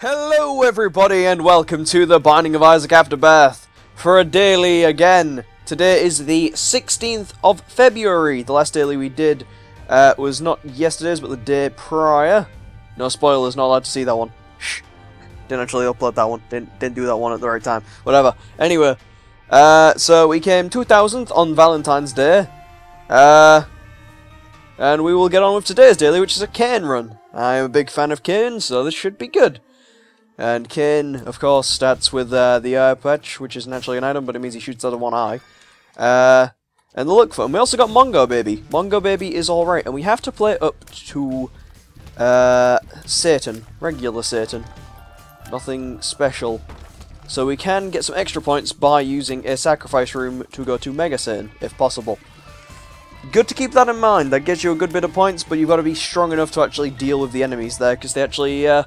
Hello everybody and welcome to the Binding of Isaac Afterbirth for a daily again. Today is the 16th of February. The last daily we did uh, was not yesterday's but the day prior. No spoilers, not allowed to see that one. Shh. Didn't actually upload that one. Didn't, didn't do that one at the right time. Whatever. Anyway, uh, so we came 2000th on Valentine's Day. Uh, and we will get on with today's daily, which is a Cain run. I'm a big fan of Cain, so this should be good. And Cain, of course, starts with uh, the eye patch, which is naturally an item, but it means he shoots out of one eye. Uh, and the look for him. We also got Mongo Baby. Mongo Baby is alright, and we have to play up to uh, Satan, regular Satan. Nothing special. So we can get some extra points by using a sacrifice room to go to Mega Satan, if possible. Good to keep that in mind. That gets you a good bit of points, but you've got to be strong enough to actually deal with the enemies there, because they actually uh,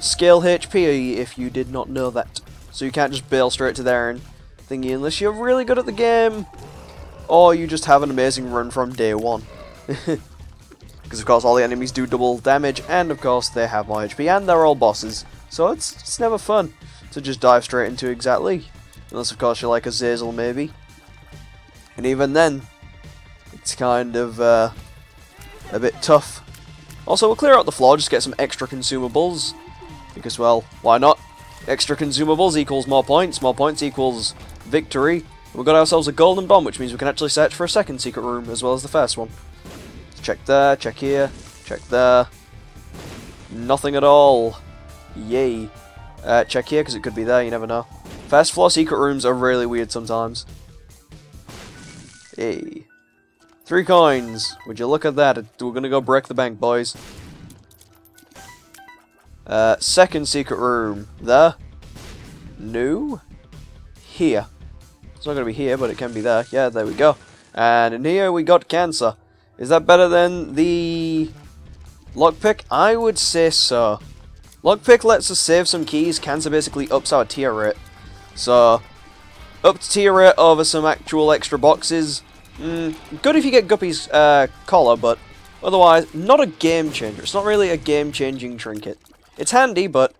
scale HP if you did not know that. So you can't just bail straight to there and thingy unless you're really good at the game, or you just have an amazing run from day one. Because of course all the enemies do double damage, and of course they have more HP, and they're all bosses. So it's, it's never fun to just dive straight into exactly. Unless of course you're like a Zazel maybe. And even then, it's kind of uh, a bit tough. Also, we'll clear out the floor, just get some extra consumables. Because, well, why not? Extra consumables equals more points, more points equals victory. We've got ourselves a golden bomb, which means we can actually search for a second secret room, as well as the first one. Check there, check here, check there. Nothing at all. Yay. Uh, check here, because it could be there, you never know. First floor secret rooms are really weird sometimes. Hey. Three coins. Would you look at that? We're gonna go break the bank, boys. Uh, second secret room. There. No. Here. It's not gonna be here, but it can be there. Yeah, there we go. And in here we got cancer. Is that better than the lockpick? I would say so. Lockpick lets us save some keys. Cancer basically ups our tear rate. So, up to tear rate over some actual extra boxes. Mm, good if you get Guppy's uh, collar, but otherwise, not a game changer. It's not really a game-changing trinket. It's handy, but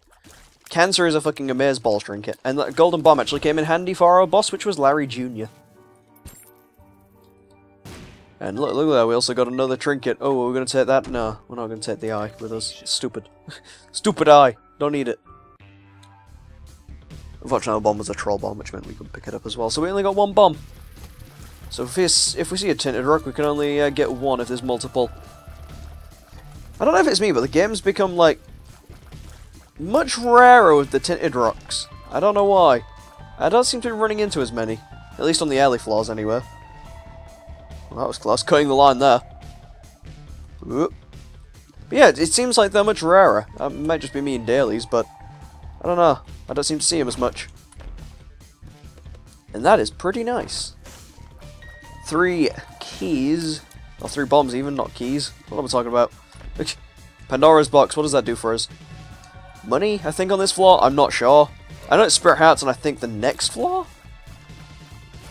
Cancer is a fucking amazeballs trinket. And the Golden Bomb actually came in handy for our boss, which was Larry Jr. And look, look at that, we also got another trinket. Oh, we're going to take that? No, we're not going to take the eye with us. Stupid. stupid eye. Don't need it. Unfortunately, our bomb was a troll bomb, which meant we could pick it up as well. So we only got one bomb. So if, if we see a tinted rock, we can only uh, get one if there's multiple. I don't know if it's me, but the game's become, like, much rarer with the tinted rocks. I don't know why. I don't seem to be running into as many. At least on the early floors, anyway. Well, that was close. Cutting the line there. But yeah, it seems like they're much rarer. It might just be me in dailies, but I don't know. I don't seem to see them as much. And that is pretty nice. Three keys. Or three bombs even, not keys. What am I talking about? Pandora's box, what does that do for us? Money, I think, on this floor? I'm not sure. I know it's Spirit Hearts on, I think, the next floor?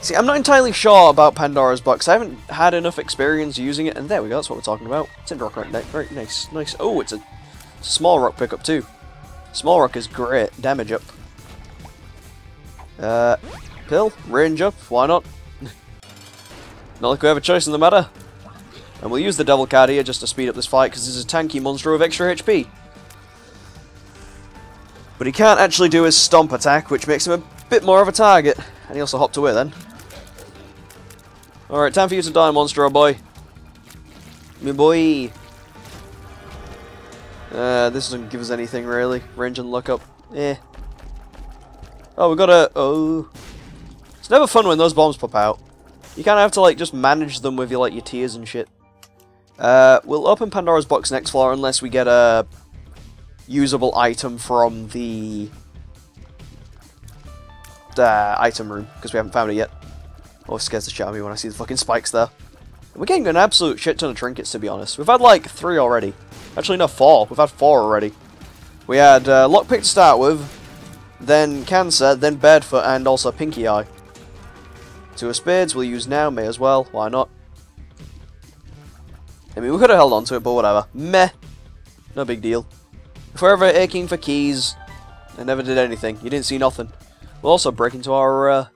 See, I'm not entirely sure about Pandora's box. I haven't had enough experience using it, and there we go, that's what we're talking about. It's in rock right, right nice, nice. Oh, it's a, small rock pickup too. Small rock is great, damage up. Uh, pill, range up, why not? not like we have a choice in the matter. And we'll use the devil card here just to speed up this fight, because this is a tanky monster with extra HP. But he can't actually do his stomp attack, which makes him a bit more of a target. And he also hopped away then. Alright, time for you to die, monster, boy. Me boy. Uh, this doesn't give us anything, really. Range and look up. Eh. Oh, we got a... Oh. It's never fun when those bombs pop out. You kind of have to, like, just manage them with your, like, your tears and shit. Uh, we'll open Pandora's box next floor unless we get a usable item from the uh, item room, because we haven't found it yet. It scares the shit out of me when I see the fucking spikes there. We're getting an absolute shit ton of trinkets, to be honest. We've had, like, three already. Actually, no, four. We've had four already. We had uh, Lockpick to start with, then Cancer, then Bedfoot, and also Pinky Eye. Two of Spades we'll use now, may as well. Why not? I mean, we could have held on to it, but whatever. Meh. No big deal. If we're ever aching for keys, I never did anything. You didn't see nothing. We'll also break into our uh,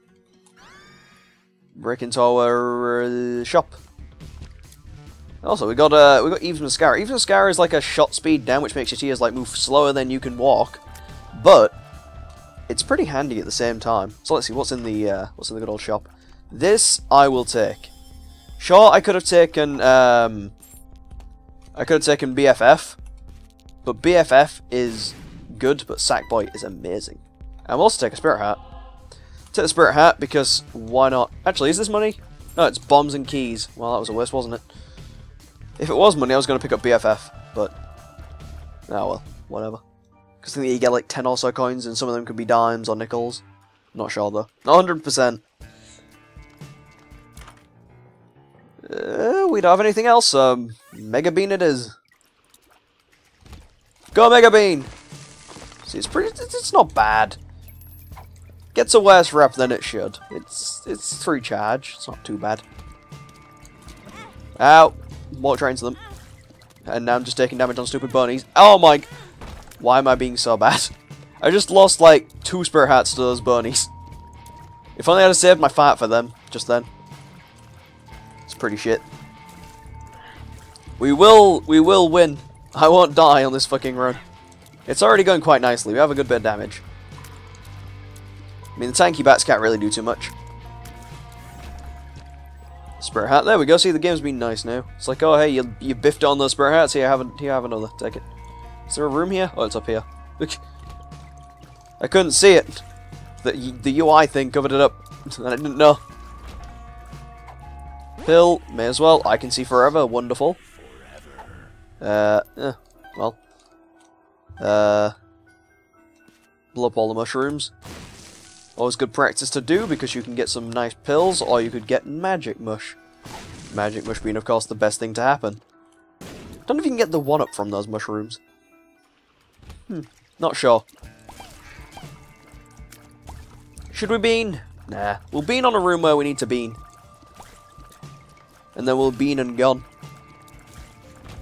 break into our uh, shop. Also, we got uh, we got Eve's Mascara. Eve's Mascara is like a shot speed down, which makes your tears like move slower than you can walk, but it's pretty handy at the same time. So let's see what's in the uh, what's in the good old shop. This I will take. Sure, I could have taken um, I could have taken BFF, but BFF is good, but Sackboy is amazing. And we'll also take a Spirit Heart. Take the Spirit Heart because why not? Actually, is this money? No, it's bombs and keys. Well, that was a waste, wasn't it? If it was money, I was going to pick up BFF, but... Oh well, whatever. Because I think you get like 10 or so coins, and some of them could be dimes or nickels. Not sure though. 100%. Uh, we don't have anything else, um, Mega Bean it is. Go Mega Bean! See, it's pretty, it's not bad. Gets a worse rep than it should. It's, it's 3 charge, it's not too bad. Ow! More trains them. And now I'm just taking damage on stupid bunnies. Oh my... Why am I being so bad? I just lost like two spirit hearts to those bunnies. If only I'd saved my fat for them, just then It's pretty shit. We will, we will win. I won't die on this fucking run. It's already going quite nicely. We have a good bit of damage. I mean, the tanky bats can't really do too much. Spirit heart. There we go. See, the game's been nice now. It's like, oh, hey, you, you biffed on those spirit hearts. Here, you have, a, here, have another. Take it. Is there a room here? Oh, it's up here. Look. I couldn't see it. The, the UI thing covered it up. And I didn't know. Pill, may as well. I can see forever, wonderful. Uh, eh, well. Uh, blow up all the mushrooms. Always good practice to do because you can get some nice pills or you could get magic mush. Magic mush being, of course, the best thing to happen. Don't know if you can get the one-up from those mushrooms. Hmm, not sure. Should we bean? Nah, we'll bean on a room where we need to bean and then we'll bean and gone.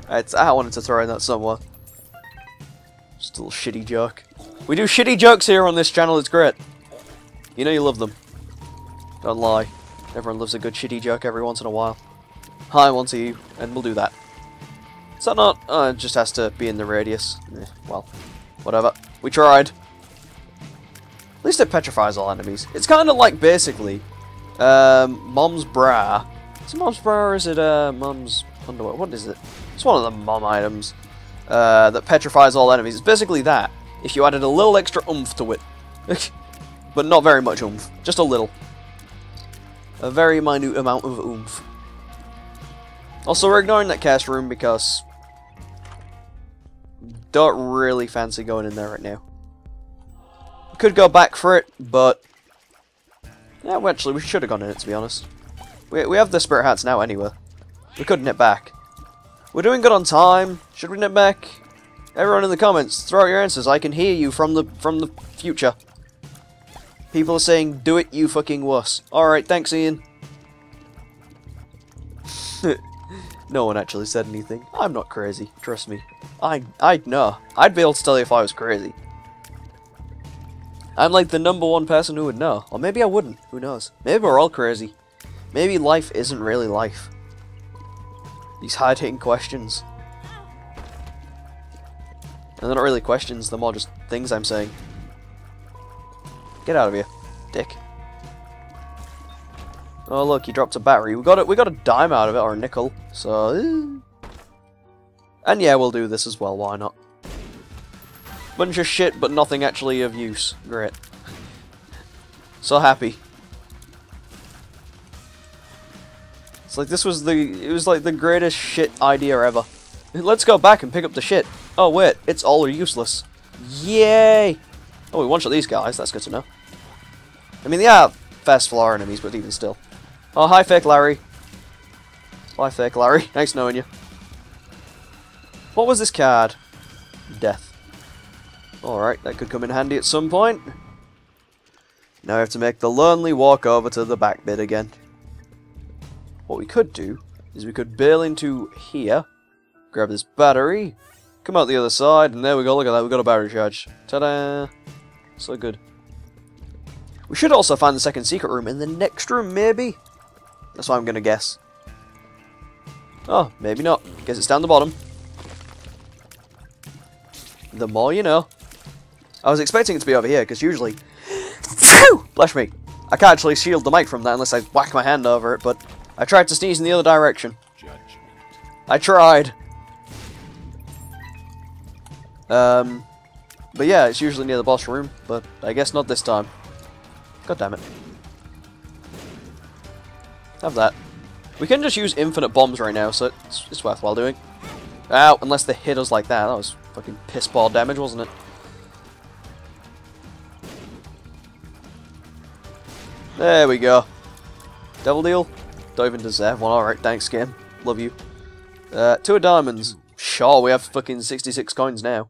It's, I wanted to throw in that somewhere. Just a little shitty joke. We do shitty jokes here on this channel, it's great. You know you love them. Don't lie. Everyone loves a good shitty joke every once in a while. Hi, one to you, and we'll do that. Is that not? Oh, it just has to be in the radius. Eh, well, whatever. We tried. At least it petrifies all enemies. It's kind of like, basically, um, Mom's Bra, is it Mom's bra or is it uh, Mom's underwear? What is it? It's one of the Mom items uh, that petrifies all enemies. It's basically that, if you added a little extra oomph to it. but not very much oomph, just a little. A very minute amount of oomph. Also, we're ignoring that curse room because don't really fancy going in there right now. Could go back for it, but yeah, well, actually, we should have gone in it to be honest. We, we have the spirit hearts now anyway. We could nip back. We're doing good on time. Should we nip back? Everyone in the comments, throw out your answers. I can hear you from the from the future. People are saying, do it, you fucking wuss. Alright, thanks, Ian. no one actually said anything. I'm not crazy, trust me. I, I'd know. I'd be able to tell you if I was crazy. I'm like the number one person who would know. Or maybe I wouldn't. Who knows? Maybe we're all crazy. Maybe life isn't really life. These hard-hitting questions. And they're not really questions, they're more just things I'm saying. Get out of here, dick. Oh look, he dropped a battery. We got it. We got a dime out of it or a nickel. So, eh. and yeah, we'll do this as well. Why not? Bunch of shit, but nothing actually of use. Great. So happy. Like this was the it was like the greatest shit idea ever. Let's go back and pick up the shit. Oh wait, it's all useless. Yay! Oh, we one-shot these guys. That's good to know. I mean, they are fast floor enemies, but even still. Oh, hi, fake Larry. Hi, fake Larry. Nice knowing you. What was this card? Death. Alright, that could come in handy at some point. Now we have to make the lonely walk over to the back bit again. What we could do is we could bail into here, grab this battery, come out the other side, and there we go, look at that, we've got a battery charge. Ta-da! So good. We should also find the second secret room in the next room, maybe? That's what I'm going to guess. Oh, maybe not. Guess it's down the bottom. The more you know. I was expecting it to be over here, because usually... Bless me. I can't actually shield the mic from that unless I whack my hand over it, but I tried to sneeze in the other direction. Judgment. I tried. Um, but yeah, it's usually near the boss room, but I guess not this time. God damn it. Have that. We can just use infinite bombs right now, so it's, it's worthwhile doing. Ow, unless they hit us like that. That was fucking piss ball damage, wasn't it? There we go. Double deal? Don't even deserve one. Alright, thanks game. Love you. Uh, two of diamonds. Sure, we have fucking 66 coins now.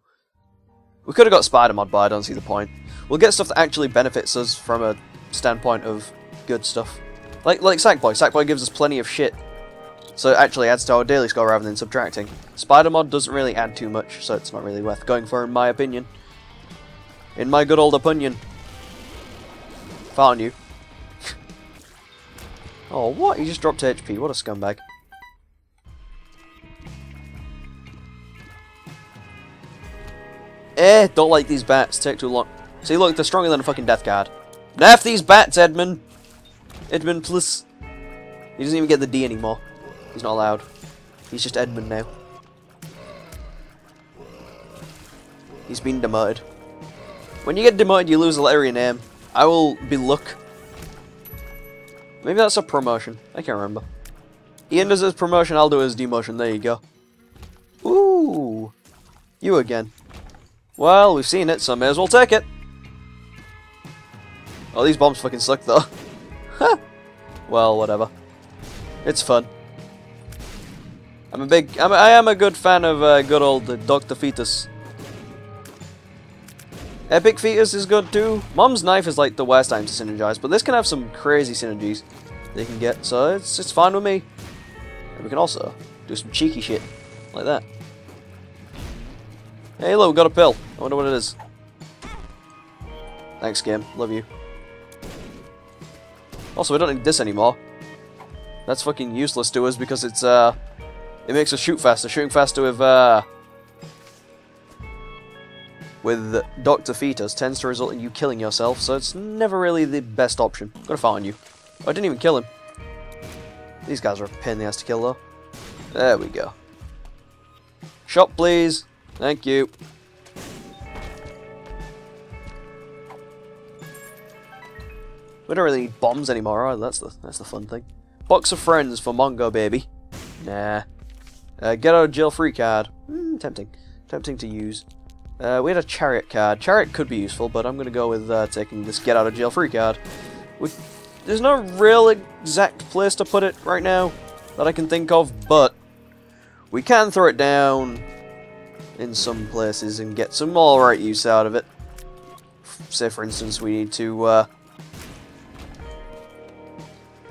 We could have got Spider Mod, but I don't see the point. We'll get stuff that actually benefits us from a standpoint of good stuff. Like like Sackboy. Sackboy gives us plenty of shit. So it actually adds to our daily score rather than subtracting. Spider Mod doesn't really add too much, so it's not really worth going for in my opinion. In my good old opinion. Found you. Oh, what? He just dropped HP. What a scumbag. Eh, don't like these bats. Take too long. See, look, they're stronger than a fucking death guard. Nerf these bats, Edmund! Edmund, plus. He doesn't even get the D anymore. He's not allowed. He's just Edmund now. He's been demoted. When you get demoted, you lose a letter in your name. I will be Look. Maybe that's a promotion. I can't remember. Ian does his promotion, I'll do his demotion. There you go. Ooh. You again. Well, we've seen it, so may as well take it. Oh, these bombs fucking suck, though. well, whatever. It's fun. I'm a big... I'm I am a good fan of uh, good old Dr. Fetus. Epic Fetus is good too. Mom's Knife is like the worst time to synergize, but this can have some crazy synergies they can get, so it's, it's fine with me. And we can also do some cheeky shit, like that. Hey look, got a pill. I wonder what it is. Thanks, game. Love you. Also, we don't need this anymore. That's fucking useless to us because it's, uh... It makes us shoot faster. Shooting faster with, uh... With Dr. Fetus tends to result in you killing yourself, so it's never really the best option. I'm gonna find you. Oh, I didn't even kill him. These guys are a pain in the ass to kill, though. There we go. Shot, please. Thank you. We don't really need bombs anymore, either. That's the that's the fun thing. Box of friends for Mongo, baby. Nah. Uh, get out of jail free card. Mm, tempting. Tempting to use. Uh, we had a chariot card. Chariot could be useful, but I'm going to go with uh, taking this get out of jail free card. We, there's no real exact place to put it right now that I can think of, but we can throw it down in some places and get some alright use out of it. Say, for instance, we need to uh,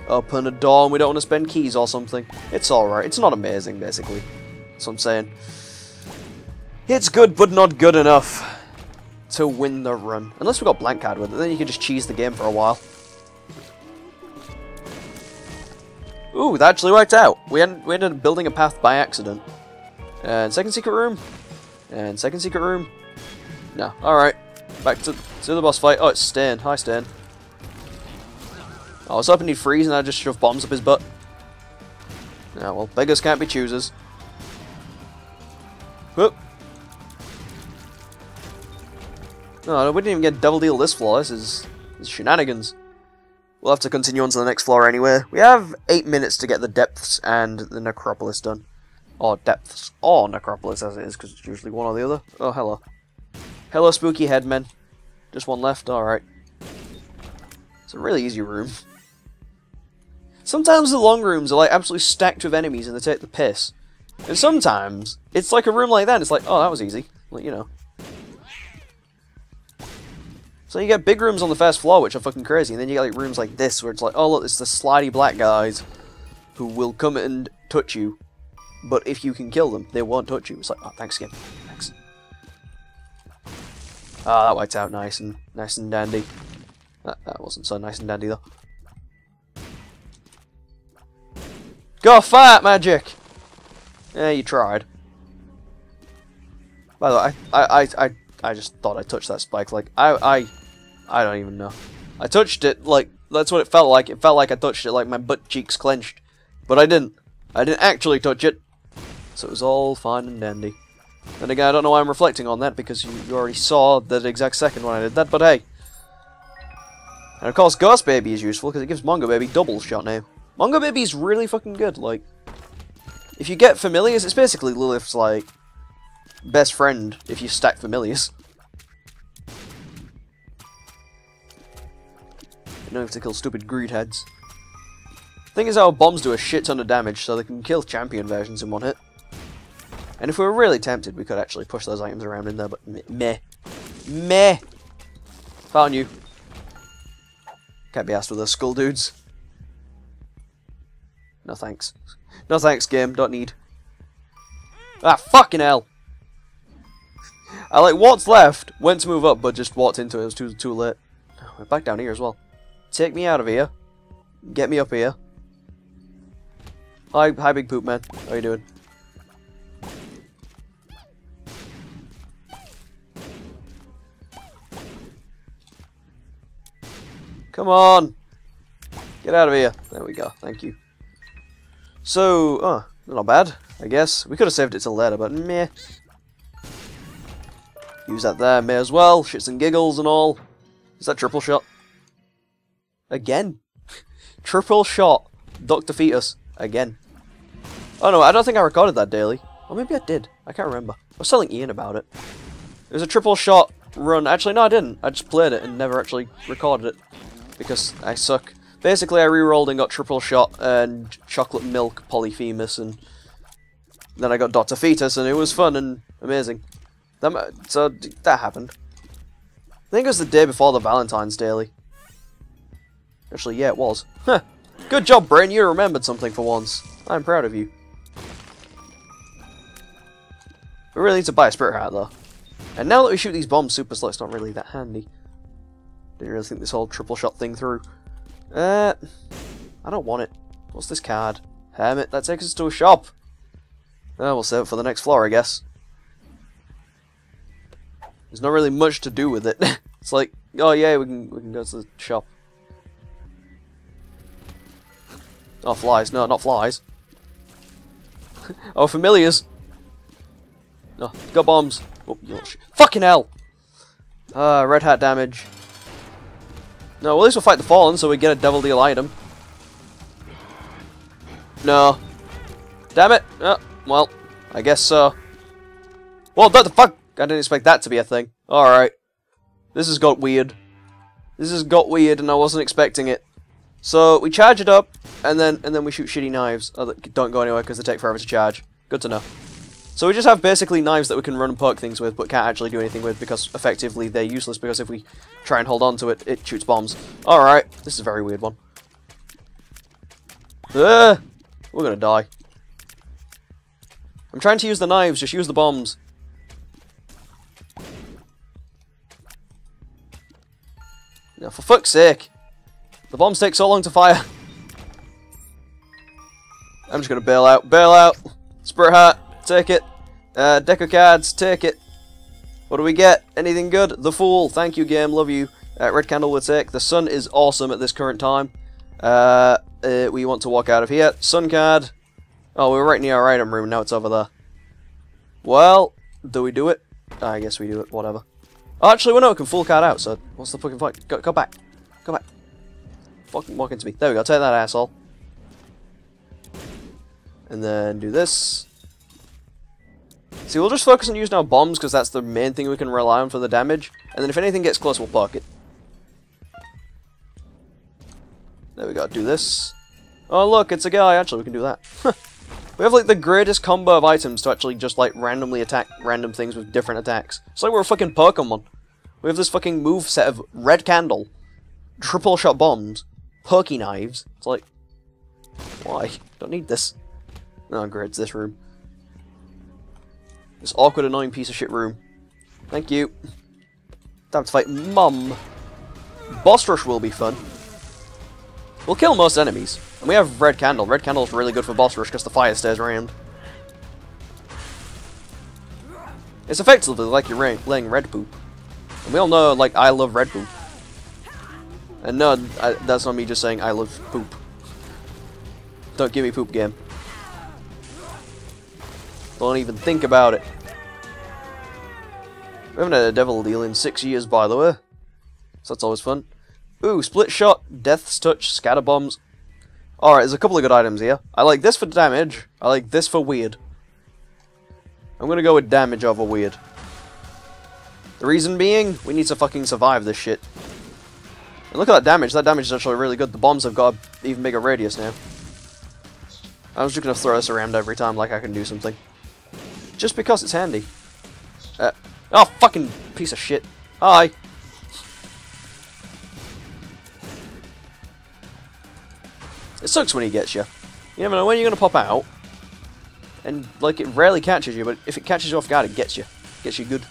open a door and we don't want to spend keys or something. It's alright. It's not amazing, basically. That's what I'm saying. It's good, but not good enough to win the run. Unless we got blank card with it, then you can just cheese the game for a while. Ooh, that actually worked out. We, ended, we ended up building a path by accident. And second secret room. And second secret room. No. Alright. Back to, to the boss fight. Oh, it's Stan. Hi, Stan. I was hoping he'd freeze and I just shove bombs up his butt. Yeah, well, beggars can't be choosers. Whoop. No, we didn't even get double deal this floor. This is, this is shenanigans. We'll have to continue on to the next floor anyway. We have eight minutes to get the depths and the necropolis done. Or depths or necropolis as it is, because it's usually one or the other. Oh, hello. Hello, spooky headmen. Just one left, alright. It's a really easy room. Sometimes the long rooms are like absolutely stacked with enemies and they take the piss. And sometimes it's like a room like that it's like, oh, that was easy. You know. So you get big rooms on the first floor, which are fucking crazy, and then you get like rooms like this, where it's like, oh look, it's the slidey black guys who will come and touch you, but if you can kill them, they won't touch you. It's like, oh, thanks again. Thanks. Ah, that wiped out nice and nice and dandy. That, that wasn't so nice and dandy though. Go fight magic! Yeah, you tried. By the way, I, I, I, I just thought I touched that spike. Like, I, I, I don't even know. I touched it, like, that's what it felt like. It felt like I touched it, like my butt cheeks clenched. But I didn't. I didn't actually touch it. So it was all fine and dandy. And again, I don't know why I'm reflecting on that, because you, you already saw that exact second when I did that, but hey. And of course, Ghost Baby is useful, because it gives Mongo Baby double shot now. Mongo Baby is really fucking good, like... If you get Familiars, it's basically Lilith's, like, best friend if you stack Familiars. You don't have to kill stupid greed heads. Thing is, our bombs do a shit ton of damage, so they can kill champion versions in one hit. And if we were really tempted, we could actually push those items around in there, but meh. Meh! Found you. Can't be asked with those skull dudes. No thanks. No thanks, game. Don't need. Ah, fucking hell! I like what's left, went to move up, but just walked into it. It was too too late. We're back down here as well. Take me out of here. Get me up here. Hi, hi, big poop man. How you doing? Come on! Get out of here. There we go. Thank you. So, oh, not bad, I guess. We could have saved it till later, but meh. Use that there, may as well. Shits and giggles and all. Is that triple shot? Again? triple shot. Dr. Fetus. Again. Oh no, I don't think I recorded that daily. Or maybe I did. I can't remember. I was telling Ian about it. It was a triple shot run. Actually, no, I didn't. I just played it and never actually recorded it. Because I suck. Basically, I re-rolled and got triple shot and chocolate milk polyphemus and then I got Dr. Fetus and it was fun and amazing. That, so, that happened. I think it was the day before the Valentine's Daily. Actually, yeah, it was. Huh. Good job, Brain. You remembered something for once. I'm proud of you. We really need to buy a Spirit heart, though. And now that we shoot these bombs super slow, it's not really that handy. Didn't really think this whole triple shot thing through. Uh, I don't want it. What's this card? Hermit, that takes us to a shop. Oh, we'll save it for the next floor, I guess. There's not really much to do with it. it's like, oh yeah, we can we can go to the shop. Oh, flies. No, not flies. oh, familiars. No, got bombs. Oh, fucking hell! Uh, red heart damage. No, well, at least we'll fight the Fallen, so we get a Devil Deal item. No. Damn it! Oh, well, I guess so. Well, what the fuck? I didn't expect that to be a thing. Alright. This has got weird. This has got weird, and I wasn't expecting it. So, we charge it up, and then and then we shoot shitty knives. Oh, that don't go anywhere because they take forever to charge. Good to know. So we just have basically knives that we can run and poke things with, but can't actually do anything with because effectively they're useless because if we try and hold on to it, it shoots bombs. Alright, this is a very weird one. Uh, we're gonna die. I'm trying to use the knives, just use the bombs. No, for fuck's sake. The bombs take so long to fire. I'm just gonna bail out. Bail out. Spirit Heart. Take it. Uh, deck of cards, take it. What do we get? Anything good? The Fool. Thank you, game. Love you. Uh, red candle would take. The sun is awesome at this current time. Uh, uh, we want to walk out of here. Sun card. Oh, we're right near our item room. Now it's over there. Well, do we do it? I guess we do it. Whatever. Oh, actually, we know we can Fool card out, so what's the fucking point? Go, go back. Go back. Fucking walk into me. There we go. Take that, asshole. And then do this. See, we'll just focus on using our bombs because that's the main thing we can rely on for the damage. And then if anything gets close, we'll park it. There we go, do this. Oh look, it's a guy, actually we can do that. we have like the greatest combo of items to actually just like randomly attack random things with different attacks. It's like we're a fucking Pokemon. We have this fucking move set of red candle, triple shot bombs, Perky knives. It's like, why? Don't need this. Oh great, it's this room. This awkward, annoying piece of shit room. Thank you. Time to fight Mum. Boss rush will be fun. We'll kill most enemies. And we have Red Candle. Red Candle is really good for boss rush because the fire stays around. It's effectively like you're laying red poop. And we all know, like, I love red poop. And no, I, that's not me just saying I love poop. Don't give me poop game. Don't even think about it. We haven't had a devil deal in six years, by the way. So that's always fun. Ooh, split shot, death's touch, scatter bombs. Alright, there's a couple of good items here. I like this for damage. I like this for weird. I'm gonna go with damage over weird. The reason being, we need to fucking survive this shit. And look at that damage. That damage is actually really good. The bombs have got even bigger radius now. I was just gonna throw this around every time like I can do something. Just because it's handy. Uh, oh, fucking piece of shit. Hi. It sucks when he gets you. You never know when you're going to pop out. And, like, it rarely catches you, but if it catches you off guard, it gets you. Gets you good.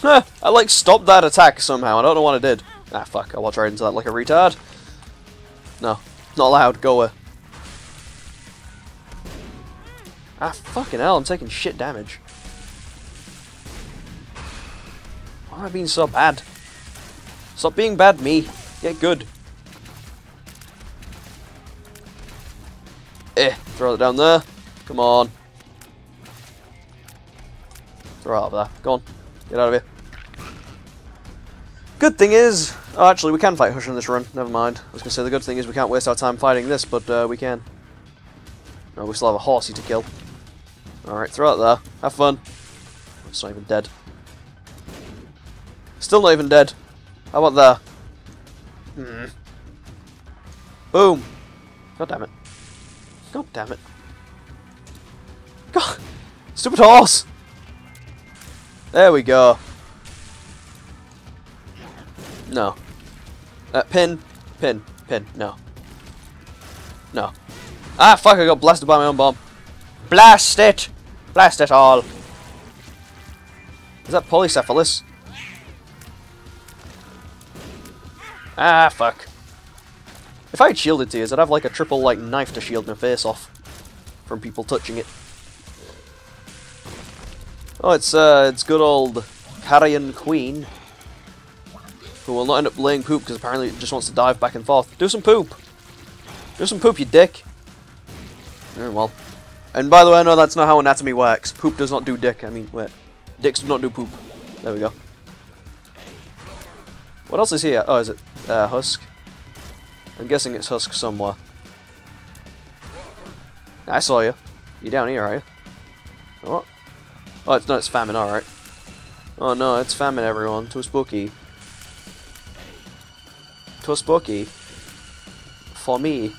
Huh, I, like, stopped that attack somehow. I don't know what I did. Ah, fuck. I walked right into that like a retard. No. Not allowed. Go. Ah, fucking hell. I'm taking shit damage. Why am I being so bad? Stop being bad, me. Get good. Eh, throw it down there. Come on. Throw it over there. Go on. Get out of here. Good thing is... Oh, actually, we can fight Hush in this run. Never mind. I was going to say, the good thing is we can't waste our time fighting this, but uh, we can. No, we still have a horsey to kill. Alright, throw it there. Have fun. It's not even dead. Still not even dead. How about there? Hmm. Boom. God damn it. God damn it. God. Stupid horse. There we go. No. Uh, pin. Pin. Pin. No. No. Ah, fuck, I got blasted by my own bomb. Blast it! Blast it all. Is that polycephalus? Ah, fuck. If I had shielded tears, I'd have like a triple like knife to shield my face off from people touching it. Oh, it's uh, it's good old Carrion Queen, who will not end up laying poop because apparently it just wants to dive back and forth. Do some poop. Do some poop, you dick. Yeah, well. And by the way, no, that's not how anatomy works. Poop does not do dick. I mean, wait. Dicks do not do poop. There we go. What else is here? Oh, is it uh, Husk? I'm guessing it's Husk somewhere. I saw you. You down here, are you? What? Oh, it's, no, it's famine, alright. Oh no, it's famine, everyone. Too spooky. Too spooky. For me.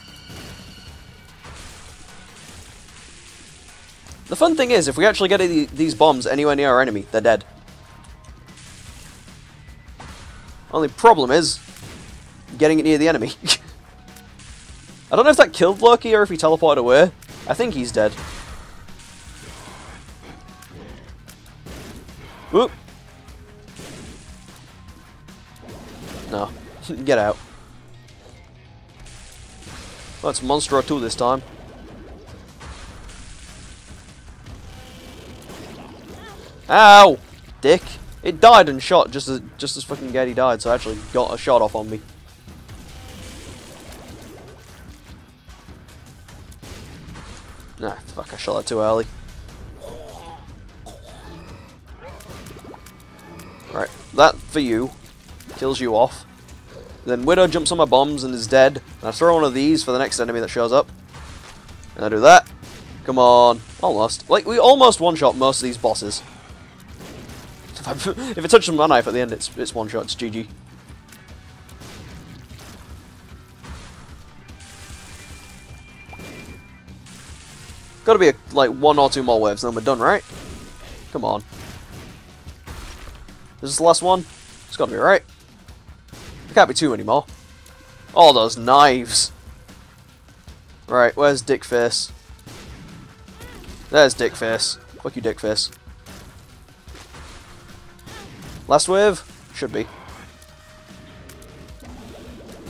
The fun thing is, if we actually get these bombs anywhere near our enemy, they're dead. Only problem is getting it near the enemy. I don't know if that killed Loki or if he teleported away. I think he's dead. Whoop. No. Get out. Well, it's Monstro 2 this time. Ow! Dick. It died and shot just as just as fucking Getty died, so I actually got a shot off on me. Nah, fuck, I shot that too early. Right, that for you. Kills you off. Then Widow jumps on my bombs and is dead. And I throw one of these for the next enemy that shows up. And I do that. Come on. Almost. Like, we almost one-shot most of these bosses. if it touches my knife at the end, it's it's one shot. It's GG. Got to be a, like one or two more waves, then we're done, right? Come on. This is this the last one? It's got to be right. There can't be two anymore. All those knives. Right, where's Dickface? There's Dickface. Fuck you, Dickface. Last wave? Should be.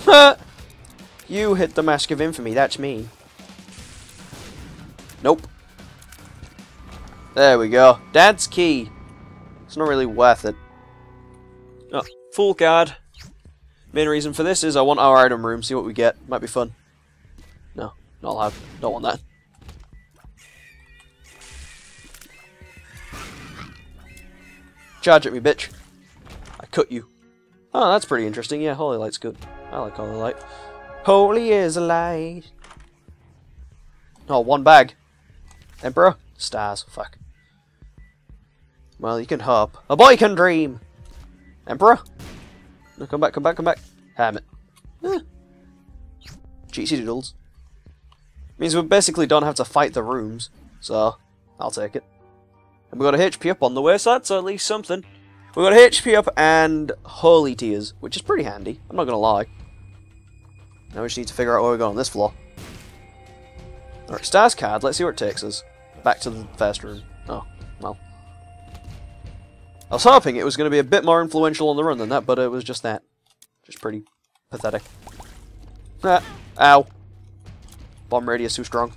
you hit the Mask of Infamy, that's me. Nope. There we go. Dad's key. It's not really worth it. Oh, Fool card. Main reason for this is I want our item room, see what we get. Might be fun. No, not allowed. Don't want that. Charge at me, bitch. I cut you. Oh, that's pretty interesting. Yeah, Holy Light's good. I like Holy Light. Holy is a light. Oh, one bag. Emperor? Stars. Fuck. Well, you can hope. A boy can dream! Emperor? No, come back, come back, come back. Ham it. Cheesy doodles. Means we basically don't have to fight the rooms, so I'll take it. And we got a HP up on the way, so that's at least something. We got a HP up and Holy Tears, which is pretty handy, I'm not gonna lie. Now we just need to figure out where we go on this floor. Alright, Stars card, let's see where it takes us. Back to the first room. Oh, well. I was hoping it was going to be a bit more influential on the run than that, but it was just that. Just pretty pathetic. Ah, ow. Bomb radius too strong.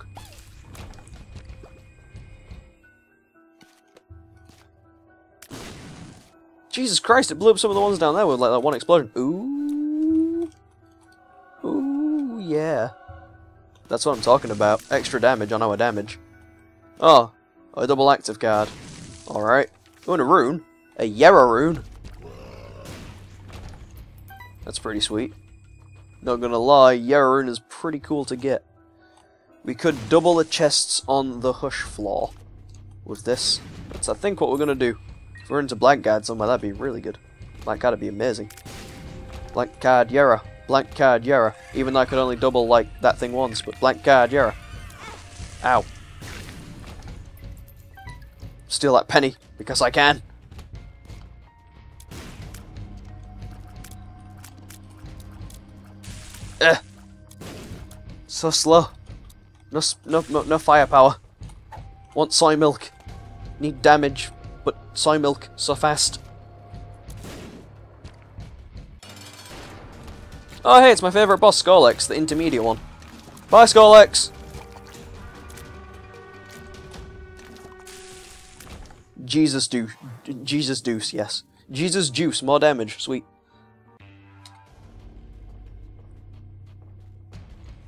Jesus Christ, it blew up some of the ones down there with like that one explosion. Ooh. Ooh, yeah. That's what I'm talking about. Extra damage on our damage. Oh, a double active card. Alright. Going to rune. A rune. That's pretty sweet. Not gonna lie, rune is pretty cool to get. We could double the chests on the Hush floor with this. That's, I think, what we're gonna do. If we're into Blank Card somewhere, that'd be really good. Blank Card would be amazing. Blank Card Yera. Blank Card Yera. Even though I could only double, like, that thing once, but Blank Card Yera. Ow. Steal that penny, because I can. Eh. So slow. No, no, no, no firepower. Want soy milk. Need damage, but soy milk so fast. Oh hey, it's my favourite boss, Scolex, the intermediate one. Bye, Scolex! Jesus Deuce. Jesus Deuce, yes. Jesus Juice, more damage, sweet.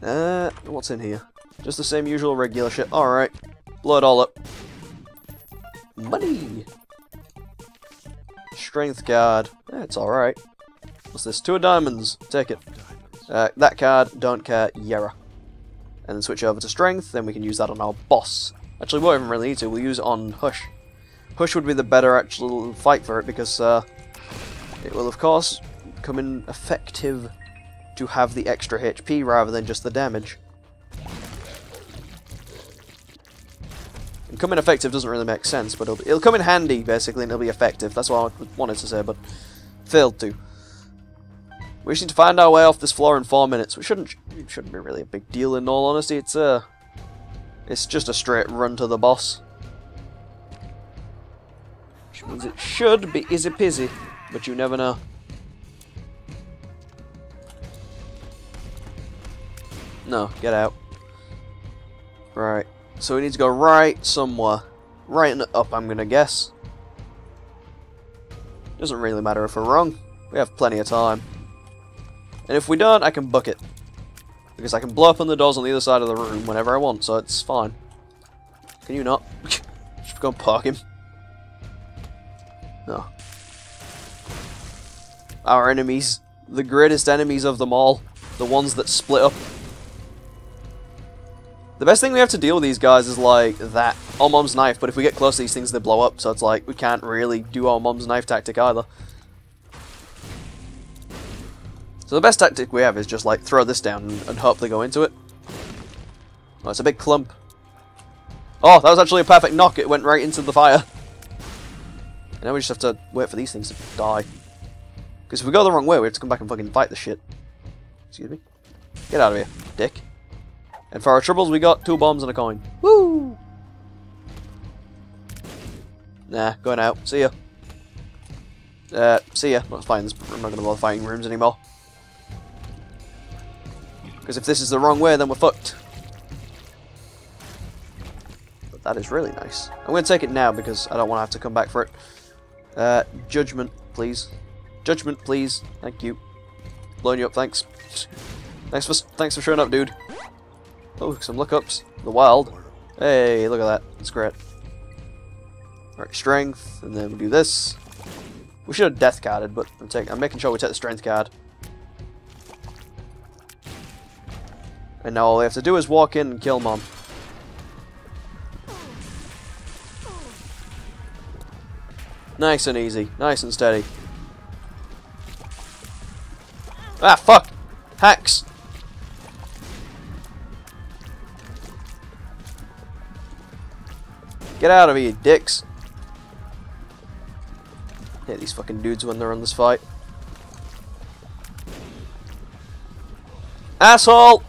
Uh, what's in here? Just the same usual regular shit. Alright. Blow it all up. Money! Strength card. Eh, it's alright. What's this? Two of diamonds. Take it. Uh, that card, don't care, Yera. And then switch over to strength, then we can use that on our boss. Actually, we won't even really need to, we'll use it on Hush. Hush would be the better actual fight for it, because uh, it will, of course, come in effective to have the extra HP rather than just the damage. And come in effective doesn't really make sense, but it'll, it'll come in handy, basically, and it'll be effective. That's what I wanted to say, but failed to. We just need to find our way off this floor in four minutes, which shouldn't it shouldn't be really a big deal in all honesty. It's uh it's just a straight run to the boss. Which means it should be easy peasy, but you never know. No, get out. Right. So we need to go right somewhere. Right up, I'm gonna guess. Doesn't really matter if we're wrong. We have plenty of time. And if we don't, I can book it. Because I can blow open the doors on the other side of the room whenever I want, so it's fine. Can you not? Just go and park him. No. Our enemies. The greatest enemies of them all. The ones that split up the best thing we have to deal with these guys is like that. Our mom's knife, but if we get close to these things, they blow up, so it's like we can't really do our mom's knife tactic either. So the best tactic we have is just like throw this down and, hope they go into it. Oh, it's a big clump. Oh, that was actually a perfect knock. It went right into the fire. And now we just have to wait for these things to die. Because if we go the wrong way, we have to come back and fucking fight the shit. Excuse me. Get out of here, dick. And for our troubles, we got two bombs and a coin. Woo! Nah, going out. See ya. Uh, see ya. Not fighting this. I'm not gonna bother fighting rooms anymore. Because if this is the wrong way, then we're fucked. But that is really nice. I'm gonna take it now because I don't want to have to come back for it. Uh, judgment, please. Judgment, please. Thank you. Blowing you up, thanks. Thanks for thanks for showing up, dude. Oh, some lookups. The wild. Hey, look at that. That's great. Alright, strength, and then we do this. We should have death carded, but I'm, taking, I'm making sure we take the strength card. And now all we have to do is walk in and kill mom. Nice and easy. Nice and steady. Ah, fuck! Hacks! Get out of here, dicks! Hit these fucking dudes when they're in this fight. Asshole!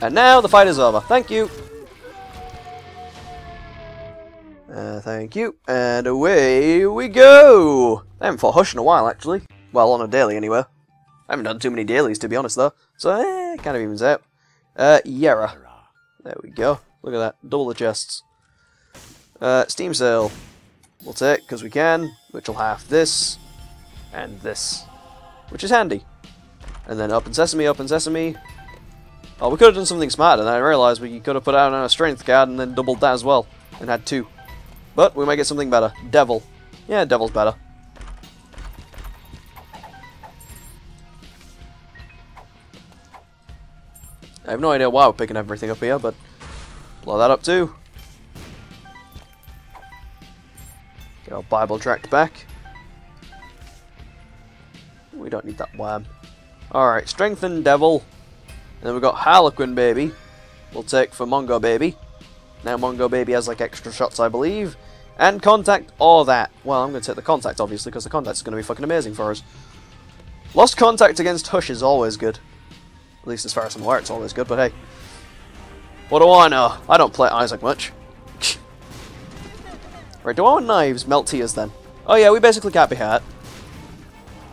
And now the fight is over. Thank you! Uh, thank you. And away we go! I haven't fought Hush in a while, actually. Well, on a daily, anyway. I haven't done too many dailies, to be honest, though. So, eh, kind of evens out. Uh, Jera. There we go. Look at that. Double the chests. Uh, Steam Sale. We'll take, because we can, which will have this, and this. Which is handy. And then Open Sesame, Open Sesame. Oh, we could have done something smarter, then I realised we could have put out a strength card and then doubled that as well. And had two. But we might get something better. Devil. Yeah, Devil's better. I have no idea why we're picking everything up here, but blow that up too. Get our Bible tract back. We don't need that worm. Alright, Strengthen Devil. And then we've got Harlequin Baby. We'll take for Mongo Baby. Now Mongo Baby has like extra shots, I believe. And Contact or that. Well, I'm going to take the Contact, obviously, because the Contact is going to be fucking amazing for us. Lost Contact against Hush is always good. At least as far as I'm aware, it's always good, but hey. What do I know? I don't play Isaac much. right, do our knives melt tears then? Oh yeah, we basically can't be hurt.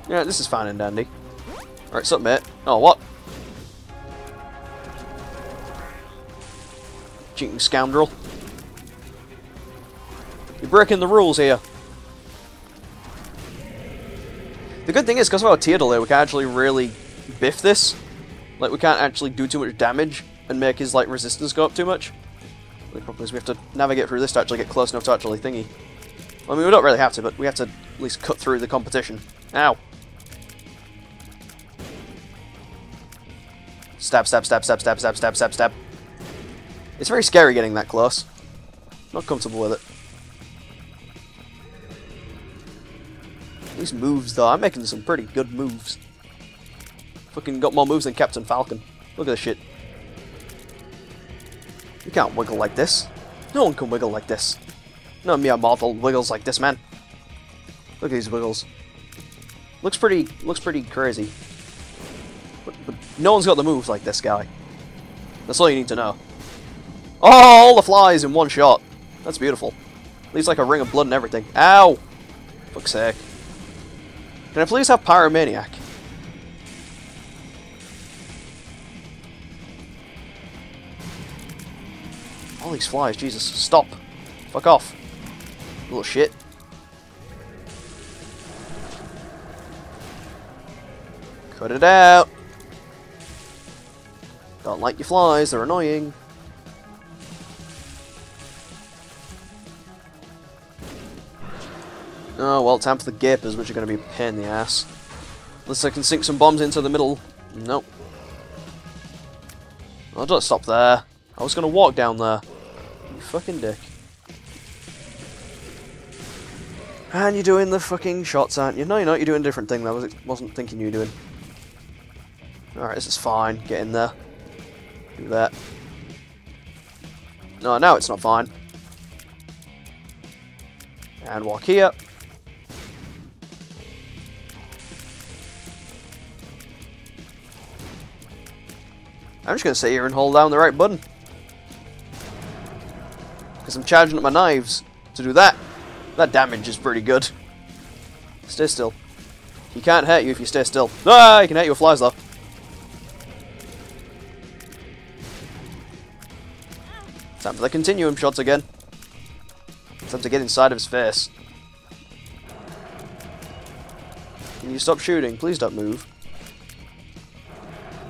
Yeah, this is fine and dandy. Alright, submit. Oh, what? Cheating scoundrel. You're breaking the rules here. The good thing is, because of our tear delay, we can actually really biff this. Like, we can't actually do too much damage and make his, like, resistance go up too much. The problem is we have to navigate through this to actually get close enough to actually thingy. I mean, we don't really have to, but we have to at least cut through the competition. Ow! Stab, stab, stab, stab, stab, stab, stab, stab, stab. It's very scary getting that close. Not comfortable with it. These moves, though, I'm making some pretty good moves. Fucking got more moves than Captain Falcon. Look at this shit. You can't wiggle like this. No one can wiggle like this. No mere mortal wiggles like this, man. Look at these wiggles. Looks pretty, looks pretty crazy. But, but no one's got the moves like this guy. That's all you need to know. Oh, all the flies in one shot. That's beautiful. Leaves like a ring of blood and everything. Ow! Fuck's sake. Can I please have Pyromaniac? All these flies, Jesus, stop. Fuck off. Little shit. Cut it out. Don't like your flies, they're annoying. Oh, well, time for the gapers, which are going to be a pain in the ass. Unless I can sink some bombs into the middle. Nope. I'll just stop there. I was going to walk down there. Fucking dick. And you're doing the fucking shots, aren't you? No, you're not. You're doing a different thing. That was wasn't thinking you were doing. Alright, this is fine. Get in there. Do that. No, now it's not fine. And walk here. I'm just going to sit here and hold down the right button. Because I'm charging up my knives to do that. That damage is pretty good. Stay still. He can't hurt you if you stay still. Ah, he can hurt you with flies though. Time for the continuum shots again. Time to get inside of his face. Can you stop shooting? Please don't move.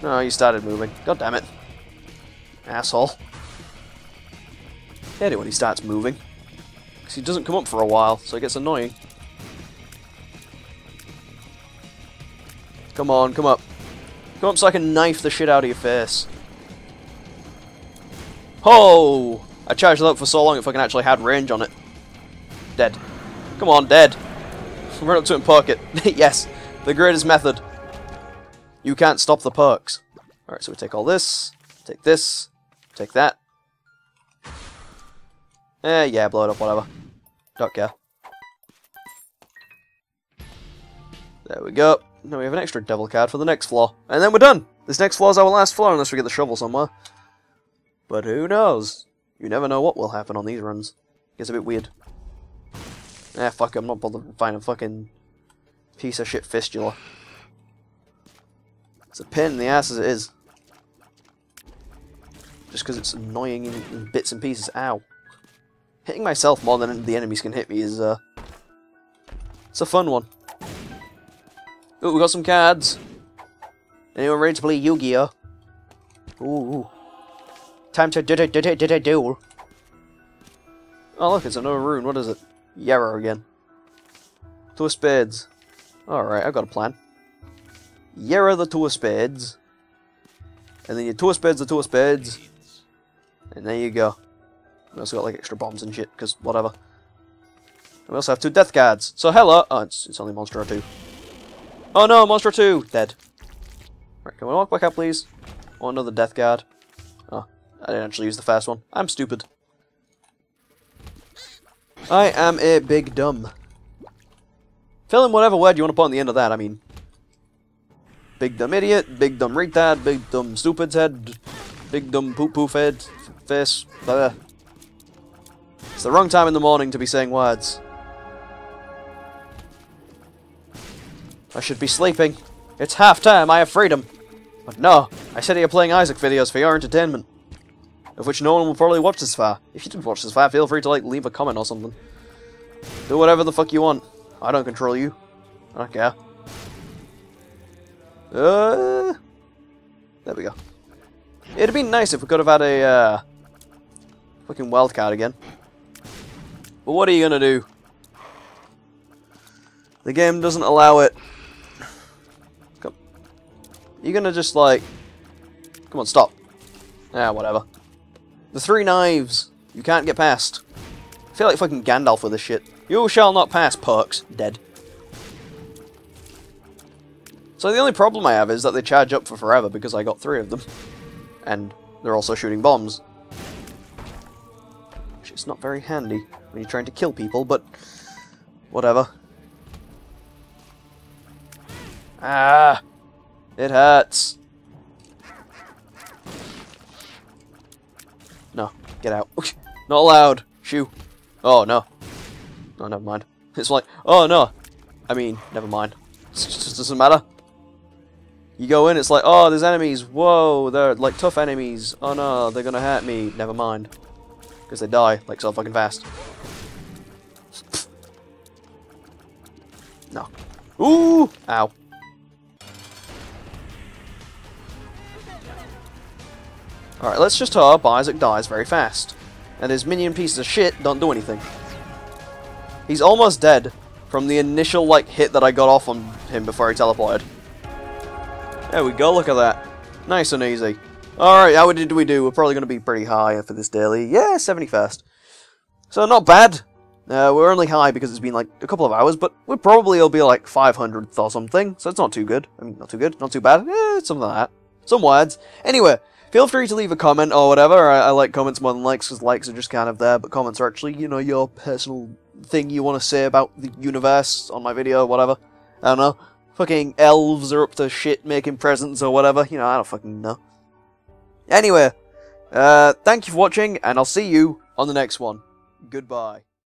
No, you started moving. God damn it. Asshole. Hate it when he starts moving. Because he doesn't come up for a while, so it gets annoying. Come on, come up. Come up so I can knife the shit out of your face. Oh! I charged that up for so long if I can actually had range on it. Dead. Come on, dead. Run up to it and poke it. yes, the greatest method. You can't stop the perks. Alright, so we take all this, take this, take that. Eh, yeah, blow it up, whatever. Don't care. There we go. Now we have an extra devil card for the next floor. And then we're done! This next floor is our last floor unless we get the shovel somewhere. But who knows? You never know what will happen on these runs. Gets a bit weird. Eh, fuck, I'm not bothered to find a fucking piece of shit fistula. It's a pain in the ass as it is. Just because it's annoying in, in, bits and pieces. Ow. Hitting myself more than the enemies can hit me is, uh... It's a fun one. Oh, we got some cards. Anyone ready to play Yu-Gi-Oh? Ooh. Time to duel. Oh look, it's another rune. What is it? Jera again. Two of spades. Alright, I've got a plan. Jera the two of spades. And then your two of spades the two of spades. And there you go. We also got like extra bombs and shit, because whatever. And we also have two death cards. So hello! Oh, it's, it's only Monstro 2. Oh no, Monstro 2! Dead. Right, can we walk back up please? Oh, another death card. Oh, I didn't actually use the fast one. I'm stupid. I am a big dumb. Fill in whatever word you want to put on the end of that, I mean. Big dumb idiot, big dumb retard, big dumb stupid's head, big dumb poop poof head, face, blah. It's the wrong time in the morning to be saying words. I should be sleeping. It's half time, I have freedom. But no, I sit here playing Isaac videos for your entertainment of which no one will probably watch this far. If you did watch this far, feel free to like leave a comment or something. Do whatever the fuck you want. I don't control you. I don't care. Uh, there we go. It'd be nice if we could have had a uh, fucking wild card again. But what are you gonna do? The game doesn't allow it. Come. You're gonna just like... Come on, stop. Yeah, whatever. The three knives. You can't get past. I feel like fucking Gandalf with this shit. You shall not pass, perks. Dead. So the only problem I have is that they charge up for forever because I got three of them. And they're also shooting bombs. Which is not very handy when you're trying to kill people, but whatever. Ah! It hurts. No, get out. Not allowed. Shoo. Oh, no. Oh, never mind. It's like, oh, no. I mean, never mind. It just doesn't matter. You go in, it's like, oh, there's enemies. Whoa, they're like tough enemies. Oh, no, they're gonna hurt me. Never mind. Because they die, like, so fucking fast. No. Ooh! Ow. Alright, let's just hope Isaac dies very fast. And his minion pieces of shit don't do anything. He's almost dead from the initial like hit that I got off on him before he teleported. There we go, look at that. Nice and easy. Alright, how did we do? We're probably going to be pretty high for this daily. Yeah, 71st. So not bad. Uh, we're only high because it's been like a couple of hours, but we are probably will be like 500th or something, so it's not too good. I mean, not too good, not too bad. Eh, something like that. Some words. Anyway, Feel free to leave a comment or whatever. I, I like comments more than likes because likes are just kind of there, but comments are actually, you know, your personal thing you want to say about the universe on my video or whatever. I don't know. Fucking elves are up to shit making presents or whatever. You know, I don't fucking know. Anyway, uh, thank you for watching, and I'll see you on the next one. Goodbye.